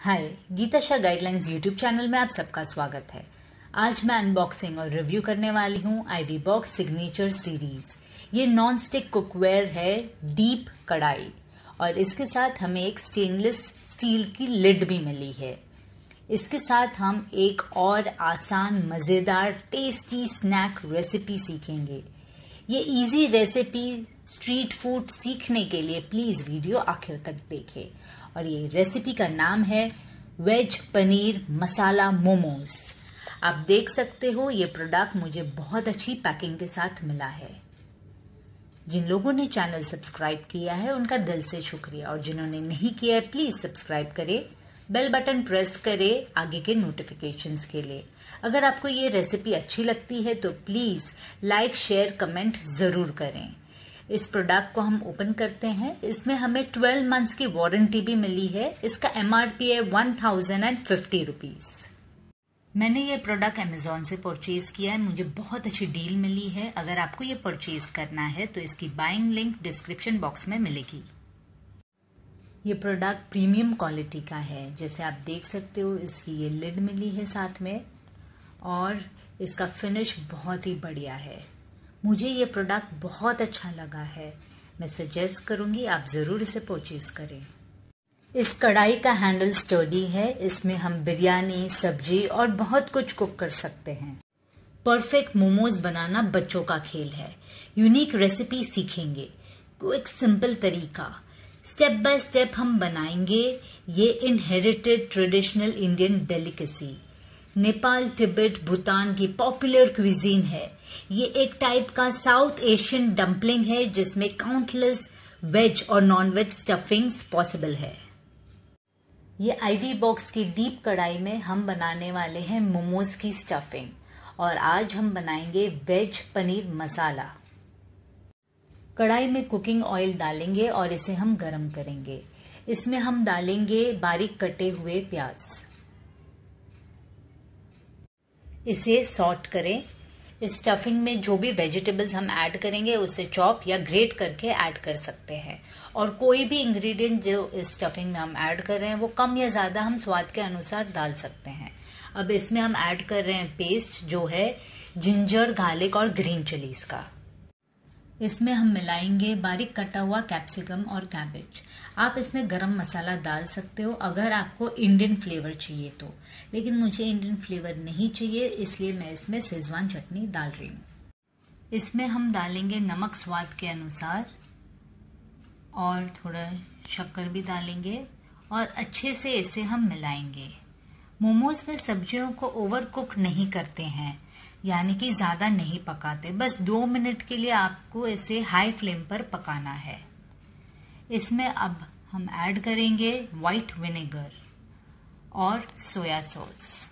Hi, Geeta Shah guidelines YouTube channel में आप सबका स्वागत है। आज मैं अनबॉक्सिंग और रिव्यू करने वाली हूँ आईवी बॉक्स सिग्नेचर सीरीज़ ये नॉन स्टिक कुकवेयर है डीप कढ़ाई। और इसके साथ हमें एक स्टेनलेस स्टील की लिड भी मिली है। इसके साथ हम एक और आसान, मज़ेदार टेस्टी स्नैक रेसिपी सीखेंगे। ये इजी रेसिपी स्ट्रीट फ़ूड सीखने के लिए प्लीज़ वीडियो आखिर तक देखें। और ये रेसिपी का नाम है वेज पनीर मसाला मोमोज। आप देख सकते हो, ये प्रोडक्ट मुझे बहुत अच्छी पैकिंग के साथ मिला है। जिन लोगों ने चैनल सब्सक्राइब किया है, उनका दिल से शुक्रिया। और जिन्होंने नहीं किया है प्लीज़ सब्सक्राइब करें। बेल बटन प्रेस करें आगे के नोटिफिकेशंस के लिए। अगर आपको ये रेसिपी अच्छी लगती है तो प्लीज़ लाइक शेयर कमेंट ज़रूर करें। इस प्रोडक्ट को हम ओपन करते हैं। इसमें हमें 12 मंथ्स की वारंटी भी मिली है। इसका एमआरपी है one thousand and fifty rupees मैंने ये प्रोडक्ट अमेजोन से परचेज किया है। मुझे बहुत अच्छी डील मिली है। अगर आपको ये परचेज करना है तो इसकी बाइंग लिंक डिस्क्रिप्शन बॉक्स में मिलेगी। ये प्रोडक्ट प्रीमियम क्वालिटी का है। जैसे आप देख सकते हो, इसकी ये लिड मिली है साथ में। और इसका फिनिश बहुत ही बढ़िया है। मुझे ये प्रोडक्ट बहुत अच्छा लगा है। मैं सजेस्ट करूँगी, आप ज़रूर इसे परचेज करें। इस कढ़ाई का हैंडल स्टडी है। इसमें हम बिरयानी, सब्ज़ी और बहुत कुछ कुक कर सकते हैं। परफेक्ट मोमोज बनाना बच्चों का खेल है। यूनिक रेसिपी सीखेंगे। एक सिंपल तरीका। स्टेप बाय स्टेप हम बनाएँगे ये inherited traditional Indian delicacy Nepal Tibet Bhutan की पॉपुलर क्विजीन है। ये एक टाइप का साउथ एशियन डम्पलिंग है, जिसमें काउंटलेस वेज और नॉन वेज स्टफिंग्स पॉसिबल है। ये आईवी बॉक्स की डीप कढ़ाई में हम बनाने वाले हैं मोमोज की स्टफिंग और आज हम बनाएँगे वेज पनीर मसाला कढ़ाई में कुकिंग ऑयल डालेंगे और इसे हम गरम करेंगे। इसमें हम डालेंगे बारीक कटे हुए प्याज। इसे सॉर्ट करें। इस स्टफिंग में जो भी वेजिटेबल्स हम ऐड करेंगे, उसे चॉप या ग्रेट करके ऐड कर सकते हैं। और कोई भी इंग्रेडिएंट जो इस स्टफिंग में हम ऐड कर रहे हैं, वो कम या ज़्यादा हम स्वाद के अनुसार डाल सकते हैं। अब इसमें हम ऐड कर रहे हैं पेस्ट जो है जिंजर गार्लिक और ग्रीन चिलीज का। इसमें हम मिलाएँगे बारीक कटा हुआ कैप्सिकम और कैबेज आप इसमें गरम मसाला डाल सकते हो, अगर आपको इंडियन फ्लेवर चाहिए तो. लेकिन मुझे इंडियन फ्लेवर नहीं चाहिए, इसलिए मैं इसमें सेजवान चटनी डाल रही हूँ. इसमें हम डालेंगे नमक स्वाद के अनुसार और थोड़ा शक्कर भी डालेंगे और अच्छे से इसे हम मिलाएँगे. मोमोज में सब्जियों को ओवर कुक नहीं करते हैं. यानी कि ज़्यादा नहीं पकाते। बस दो मिनट के लिए आपको इसे हाई फ्लेम पर पकाना है। इसमें अब हम ऐड करेंगे व्हाइट विनेगर और सोया सॉस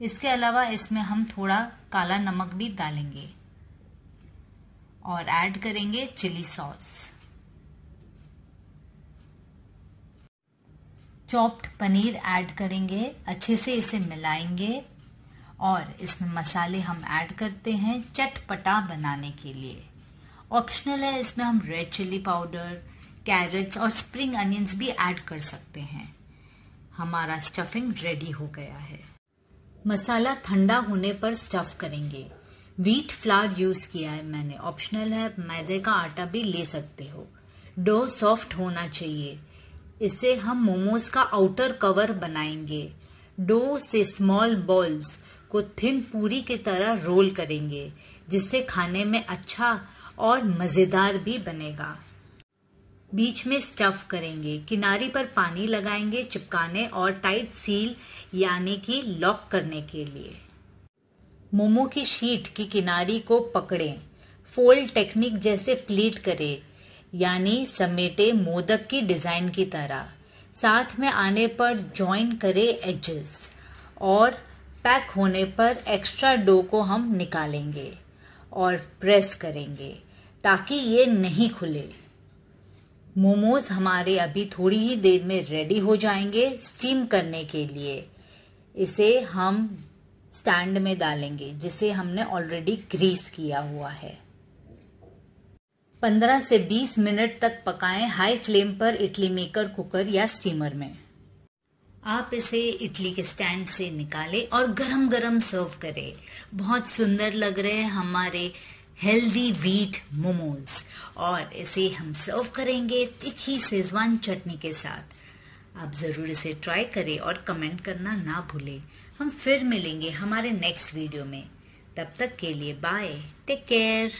इसके अलावा इसमें हम थोड़ा काला नमक भी डालेंगे और ऐड करेंगे chilli sauce chopped paneer add करेंगे, अच्छे से इसे मिलाएँगे। और इसमें मसाले हम ऐड करते हैं चटपटा बनाने के लिए। ऑप्शनल है, इसमें हम रेड चिली पाउडर कैरेट्स और स्प्रिंग अनियंस भी ऐड कर सकते हैं। हमारा स्टफिंग रेडी हो गया है। मसाला ठंडा होने पर स्टफ़ करेंगे। व्हीट फ्लावर यूज़ किया है मैंने। ऑप्शनल है, मैदे का आटा भी ले सकते हो। डो सॉफ्ट होना चाहिए। इसे हम मोमोज का आउटर कवर बनाएँगे। डो से स्मॉल बॉल्स को थिन पूरी की तरह रोल करेंगे, जिससे खाने में अच्छा और मज़ेदार भी बनेगा। बीच में स्टफ़ करेंगे, किनारी पर पानी लगाएँगे चिपकाने और टाइट सील यानी कि लॉक करने के लिए। मोमो की शीट की किनारी को पकड़ें। फोल्ड टेक्निक जैसे प्लीट करें, यानी समेटे मोदक की डिज़ाइन की तरह। साथ में आने पर ज्वाइन करें एजेस और पैक होने पर एक्स्ट्रा डो को हम निकालेंगे और प्रेस करेंगे ताकि ये नहीं खुले। मोमोज हमारे अभी थोड़ी ही देर में रेडी हो जाएँगे स्टीम करने के लिए। इसे हम स्टैंड में डालेंगे, जिसे हमने ऑलरेडी ग्रीस किया हुआ है। 15 से 20 मिनट तक पकाएँ हाई फ्लेम पर इडली मेकर कुकर या स्टीमर में। आप इसे इडली के स्टैंड से निकाले और गरम गरम सर्व करें। बहुत सुंदर लग रहे हैं हमारे हेल्दी व्हीट मोमोज और इसे हम सर्व करेंगे तिखी सेजवान चटनी के साथ। आप ज़रूर इसे ट्राई करें और कमेंट करना ना भूलें। हम फिर मिलेंगे हमारे नेक्स्ट वीडियो में। तब तक के लिए बाय टेक केयर